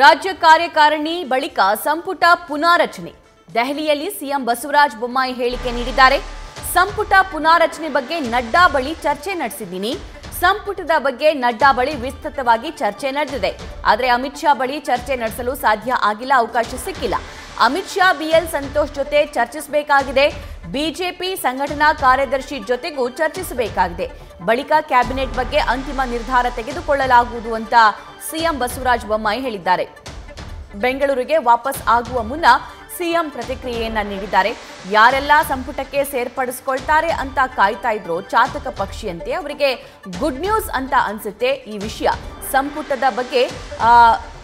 ರಾಜ್ಯ ಕಾರ್ಯಕಾರಿಣಿ ಬಳಿಕ ಸಂಪುಟ ಪುನಾರಚನೆ. ದೆಹಲಿಯಲ್ಲಿ ಸಿಎಂ ಬಸವರಾಜ ಬೊಮ್ಮಾಯಿ ಹೇಳಿಕೆ ನೀಡಿದ್ದಾರೆ. ಸಂಪುಟ ಪುನಾರಚನೆ ಬಗ್ಗೆ ನಡ್ಡಾ ಬಳಿ ಚರ್ಚೆ ನಡೆಸಿದ್ದೀನಿ. ಸಂಪುಟದ ಬಗ್ಗೆ ನಡ್ಡಾ ಬಳಿ ವಿಸ್ತೃತವಾಗಿ ಚರ್ಚೆ ನಡೆದಿದೆ. ಆದರೆ ಅಮಿತ್ ಶಾ ಬಳಿ ಚರ್ಚೆ ನಡೆಸಲು ಸಾಧ್ಯ ಆಗಿಲ್ಲ, ಅವಕಾಶ ಸಿಕ್ಕಿಲ್ಲ. ಅಮಿತ್ ಶಾ, ಬಿಎಲ್ ಸಂತೋಷ್ ಜೊತೆ ಚರ್ಚಿಸಬೇಕಾಗಿದೆ. ಬಿಜೆಪಿ ಸಂಘಟನಾ ಕಾರ್ಯದರ್ಶಿ ಜೊತೆಗೂ ಚರ್ಚಿಸಬೇಕಾಗಿದೆ. ಬಳಿಕ ಕ್ಯಾಬಿನೆಟ್ ಬಗ್ಗೆ ಅಂತಿಮ ನಿರ್ಧಾರ ತೆಗೆದುಕೊಳ್ಳಲಾಗುವುದು ಅಂತ ಸಿಎಂ ಬಸವರಾಜ ಬೊಮ್ಮಾಯಿ ಹೇಳಿದ್ದಾರೆ. ಬೆಂಗಳೂರಿಗೆ ವಾಪಸ್ ಆಗುವ ಮುನ್ನ ಸಿಎಂ ಪ್ರತಿಕ್ರಿಯೆಯನ್ನ ನೀಡಿದ್ದಾರೆ. ಯಾರೆಲ್ಲ ಸಂಪುಟಕ್ಕೆ ಸೇರ್ಪಡಿಸ್ಕೊಳ್ತಾರೆ ಅಂತ ಕಾಯ್ತಾ ಇದ್ರು ಚಾತಕ ಪಕ್ಷಿಯಂತೆ ಅವರಿಗೆ ಗುಡ್ ನ್ಯೂಸ್ ಅಂತ ಅನ್ಸುತ್ತೆ ಈ ವಿಷಯ. ಸಂಪುಟದ ಬಗ್ಗೆ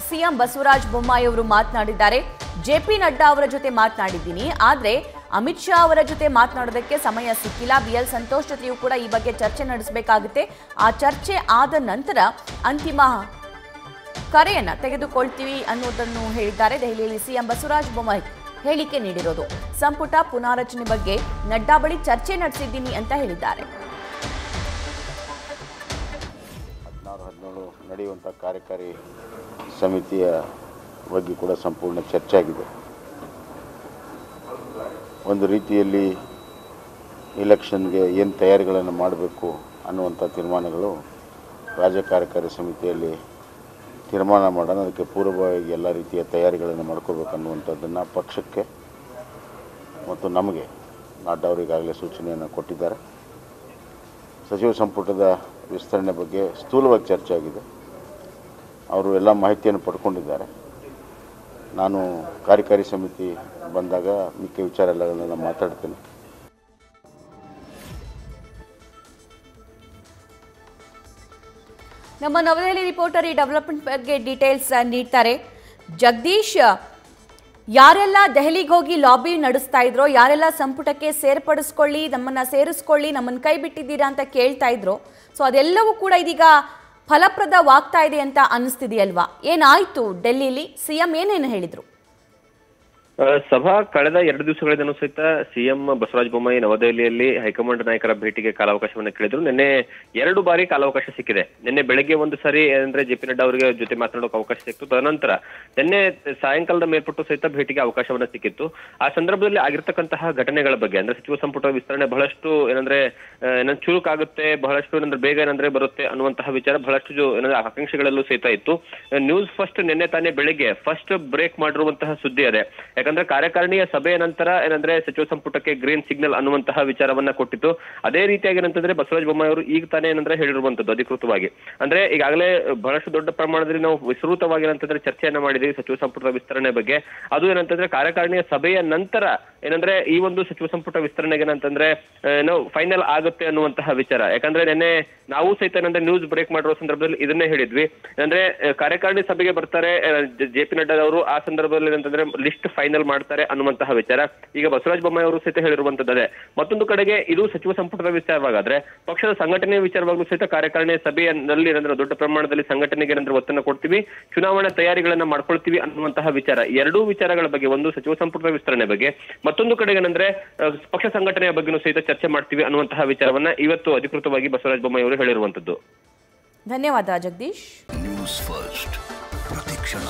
ಸಿಎಂ ಬಸವರಾಜ ಬೊಮ್ಮಾಯಿ ಅವರು ಮಾತನಾಡಿದ್ದಾರೆ. ಜೆ ಪಿ ನಡ್ಡಾ ಅವರ ಜೊತೆ ಮಾತನಾಡಿದ್ದೀನಿ. ಆದರೆ ಅಮಿತ್ ಶಾ ಅವರ ಜೊತೆ ಮಾತನಾಡೋದಕ್ಕೆ ಸಮಯ ಸಿಕ್ಕಿಲ್ಲ. ಬಿ ಎಲ್ ಸಂತೋಷ್ ಜೊತೆಯೂ ಕೂಡ ಈ ಬಗ್ಗೆ ಚರ್ಚೆ ನಡೆಸಬೇಕಾಗುತ್ತೆ. ಆ ಚರ್ಚೆ ಆದ ನಂತರ ಅಂತಿಮ ಕರೆಯನ್ನ ತೆಗೆದುಕೊಳ್ತೀವಿ ಅನ್ನೋದನ್ನು ಹೇಳಿದ್ದಾರೆ ದೆಹಲಿಯಲ್ಲಿ ಸಿಎಂ ಬಸವರಾಜ ಬೊಮ್ಮಾಯಿ. ಹೇಳಿಕೆ ನೀಡಿರೋದು. ಸಂಪುಟ ಪುನಾರಚನೆ ಬಗ್ಗೆ ನಡ್ಡಾ ಬಳಿ ಚರ್ಚೆ ನಡೆಸಿದ್ದೀನಿ ಅಂತ ಹೇಳಿದ್ದಾರೆ. ಹದಿನಾರು, ಹದಿನೇಳು ನಡೆಯುವಂಥ ಕಾರ್ಯಕಾರಿ ಸಮಿತಿಯ ಬಗ್ಗೆ ಕೂಡ ಸಂಪೂರ್ಣ ಚರ್ಚೆ ಆಗಿದೆ. ಒಂದು ರೀತಿಯಲ್ಲಿ ಎಲೆಕ್ಷನ್ಗೆ ಏನು ತಯಾರಿಗಳನ್ನು ಮಾಡಬೇಕು ಅನ್ನುವಂಥ ತೀರ್ಮಾನಗಳು ರಾಜ್ಯ ಕಾರ್ಯಕಾರಿ ಸಮಿತಿಯಲ್ಲಿ ತೀರ್ಮಾನ ಮಾಡೋಣ, ಅದಕ್ಕೆ ಪೂರ್ವವಾಗಿ ಎಲ್ಲ ರೀತಿಯ ತಯಾರಿಗಳನ್ನು ಮಾಡ್ಕೋಬೇಕನ್ನುವಂಥದ್ದನ್ನು ಪಕ್ಷಕ್ಕೆ ಮತ್ತು ನಮಗೆ ನಾಡ್ಡವರಿಗಾಗಲೇ ಸೂಚನೆಯನ್ನು ಕೊಟ್ಟಿದ್ದಾರೆ. ಸಚಿವ ಸಂಪುಟದ ವಿಸ್ತರಣೆ ಬಗ್ಗೆ ಸ್ಥೂಲವಾಗಿ ಚರ್ಚೆ ಆಗಿದೆ. ಅವರು ಎಲ್ಲ ಮಾಹಿತಿಯನ್ನು ಪಡ್ಕೊಂಡಿದ್ದಾರೆ. ನಾನು ಕಾರ್ಯಕಾರಿ ಸಮಿತಿ ಬಂದಾಗ ಮಿಕ್ಕ ವಿಚಾರ ಎಲ್ಲಗಳನ್ನು ಮಾತಾಡ್ತೇನೆ. ನಮ್ಮ ನವದೆಹಲಿ ರಿಪೋರ್ಟರ್ ಈ ಡೆವಲಪ್ಮೆಂಟ್ ಬಗ್ಗೆ ಡೀಟೇಲ್ಸ್ ನೀಡ್ತಾರೆ. ಜಗದೀಶ್ ಯಾರೆಲ್ಲ ದೆಹಲಿಗೆ ಹೋಗಿ ಲಾಬಿ ನಡೆಸ್ತಾ ಇದ್ರು, ಯಾರೆಲ್ಲ ಸಂಪುಟಕ್ಕೆ ಸೇರ್ಪಡಿಸ್ಕೊಳ್ಳಿ, ನಮ್ಮನ್ನ ಸೇರಿಸ್ಕೊಳ್ಳಿ, ನಮ್ಮನ್ನ ಕೈ ಬಿಟ್ಟಿದ್ದೀರಾ ಅಂತ ಕೇಳ್ತಾ ಇದ್ರು, ಸೊ ಅದೆಲ್ಲವೂ ಕೂಡ ಇದೀಗ ಫಲಪ್ರದವಾಗ್ತಾ ಇದೆ ಅಂತ ಅನಿಸ್ತಿದೆಯಲ್ವಾ ಏನಾಯ್ತು ಡೆಲ್ಲಿಲಿ ಸಿಎಂ ಏನೇನು ಹೇಳಿದ್ರು? ಸಭಾ ಕಳೆದ ಎರಡು ದಿವಸಗಳಿಂದನೂ ಸಹಿತ ಸಿಎಂ ಬಸವರಾಜ ಬೊಮ್ಮಾಯಿ ನವದೆಹಲಿಯಲ್ಲಿ ಹೈಕಮಾಂಡ್ ನಾಯಕರ ಭೇಟಿಗೆ ಕಾಲಾವಕಾಶವನ್ನು ಕೇಳಿದ್ರು. ನಿನ್ನೆ ಎರಡು ಬಾರಿ ಕಾಲಾವಕಾಶ ಸಿಕ್ಕಿದೆ. ನಿನ್ನೆ ಬೆಳಗ್ಗೆ ಒಂದು ಸಾರಿ ಅಂದ್ರೆ ಜೆ ಪಿ ನಡ್ಡಾ ಅವರಿಗೆ ಜೊತೆ ಮಾತನಾಡೋಕೆ ಅವಕಾಶ ಸಿಕ್ತು. ತದನಂತರ ನಿನ್ನೆ ಸಾಯಂಕಾಲದ ಮೇಲ್ಪಟ್ಟು ಸಹಿತ ಭೇಟಿಗೆ ಅವಕಾಶವನ್ನ ಸಿಕ್ಕಿತ್ತು. ಆ ಸಂದರ್ಭದಲ್ಲಿ ಆಗಿರ್ತಕ್ಕಂತಹ ಘಟನೆಗಳ ಬಗ್ಗೆ ಅಂದ್ರೆ ಸಚಿವ ಸಂಪುಟ ವಿಸ್ತರಣೆ ಬಹಳಷ್ಟು ಏನಂದ್ರೆ ಏನಂದ್ರೆ ಚುರುಕಾಗುತ್ತೆ, ಬಹಳಷ್ಟು ಏನಂದ್ರೆ ಬೇಗ ಏನಂದ್ರೆ ಬರುತ್ತೆ ಅನ್ನುವಂತಹ ವಿಚಾರ ಬಹಳಷ್ಟು ಏನಂದ್ರೆ ಆಕಾಂಕ್ಷೆಗಳಲ್ಲೂ ಸಹಿತ ಇತ್ತು. ನ್ಯೂಸ್ ಫಸ್ಟ್ ನಿನ್ನೆ ತಾನೇ ಬೆಳಿಗ್ಗೆ ಫಸ್ಟ್ ಬ್ರೇಕ್ ಮಾಡಿರುವಂತಹ ಸುದ್ದಿ ಅದೇ. ಯಾಕಂದ್ರೆ ಕಾರ್ಯಕಾರಿಣಿಯ ಸಭೆಯ ನಂತರ ಏನಂದ್ರೆ ಸಚಿವ ಸಂಪುಟಕ್ಕೆ ಗ್ರೀನ್ ಸಿಗ್ನಲ್ ಅನ್ನುವಂತಹ ವಿಚಾರವನ್ನ ಕೊಟ್ಟಿತ್ತು. ಅದೇ ರೀತಿಯಾಗಿ ಏನಂತಂದ್ರೆ ಬಸವರಾಜ ಬೊಮ್ಮಾಯಿ ಅವರು ಈಗ ತಾನೇ ಏನಂದ್ರೆ ಹೇಳಿರುವಂತದ್ದು ಅಧಿಕೃತವಾಗಿ. ಅಂದ್ರೆ ಈಗಾಗಲೇ ಬಹಳಷ್ಟು ದೊಡ್ಡ ಪ್ರಮಾಣದಲ್ಲಿ ನಾವು ವಿಸ್ತೃತವಾಗಿ ಏನಂತಂದ್ರೆ ಚರ್ಚೆಯನ್ನ ಮಾಡಿದೀವಿ ಸಚಿವ ಸಂಪುಟದ ವಿಸ್ತರಣೆ ಬಗ್ಗೆ. ಅದು ಏನಂತಂದ್ರೆ ಕಾರ್ಯಕಾರಿಣಿಯ ಸಭೆಯ ನಂತರ ಏನಂದ್ರೆ ಈ ಒಂದು ಸಚಿವ ಸಂಪುಟ ವಿಸ್ತರಣೆಗೆ ಏನಂತಂದ್ರೆ ಏನೋ ಫೈನಲ್ ಆಗುತ್ತೆ ಅನ್ನುವಂತಹ ವಿಚಾರ. ಯಾಕಂದ್ರೆ ನಿನ್ನೆ ನಾವು ಸಹಿತ ಏನಂದ್ರೆ ನ್ಯೂಸ್ ಬ್ರೇಕ್ ಮಾಡಿರೋ ಸಂದರ್ಭದಲ್ಲಿ ಇದನ್ನೇ ಹೇಳಿದ್ವಿ. ಅಂದ್ರೆ ಕಾರ್ಯಕಾರಿಣಿ ಸಭೆಗೆ ಬರ್ತಾರೆ ಜೆ ಪಿ ನಡ್ಡಾ ಅವರು ಆ ಸಂದರ್ಭದಲ್ಲಿ ಏನಂತಂದ್ರೆ ಲಿಸ್ಟ್ ಫೈನಲ್ ಮಾಡ್ತಾರೆ ಅನ್ನುವಂತಹ ವಿಚಾರ. ಈಗ ಬಸವರಾಜ ಬೊಮ್ಮಾಯಿ ಅವರು ಸಹಿತ ಹೇಳಿರುವಂತದ್ದೇ ಮತ್ತೊಂದು ಕಡೆಗೆ ಇದು ಸಚಿವ ಸಂಪುಟದ ವಿಚಾರವಾಗಾದ್ರೆ ಪಕ್ಷದ ಸಂಘಟನೆ ವಿಚಾರವಾಗಲೂ ಸಹಿತ ಕಾರ್ಯಕಾರಿಣಿ ಸಭೆಯಲ್ಲಿ ಏನಂದ್ರೆ ದೊಡ್ಡ ಪ್ರಮಾಣದಲ್ಲಿ ಸಂಘಟನೆಗೆ ಏನಂದ್ರೆ ಒತ್ತನ್ನು ಕೊಡ್ತೀವಿ ಚುನಾವಣಾ ತಯಾರಿಗಳನ್ನ ಮಾಡ್ಕೊಳ್ತೀವಿ ಅನ್ನುವಂತಹ ವಿಚಾರ. ಎರಡೂ ವಿಚಾರಗಳ ಬಗ್ಗೆ ಒಂದು ಸಚಿವ ಸಂಪುಟದ ವಿಸ್ತರಣೆ ಬಗ್ಗೆ ಮತ್ತೊಂದು ಕಡೆಗೆ ಏನಂದ್ರೆ ಪಕ್ಷ ಸಂಘಟನೆಯ ಬಗ್ಗೆನೂ ಸಹಿತ ಚರ್ಚೆ ಮಾಡ್ತೀವಿ ಅನ್ನುವಂತಹ ವಿಚಾರವನ್ನ ಇವತ್ತು ಅಧಿಕೃತವಾಗಿ ಬಸವರಾಜ ಬೊಮ್ಮಾಯಿ ಅವರು ಹೇಳಿರುವಂತದ್ದು. ಧನ್ಯವಾದ ಜಗದೀಶ್. ನ್ಯೂಸ್ ಫಸ್ಟ್ ಪ್ರತಿಕ್ಷಣ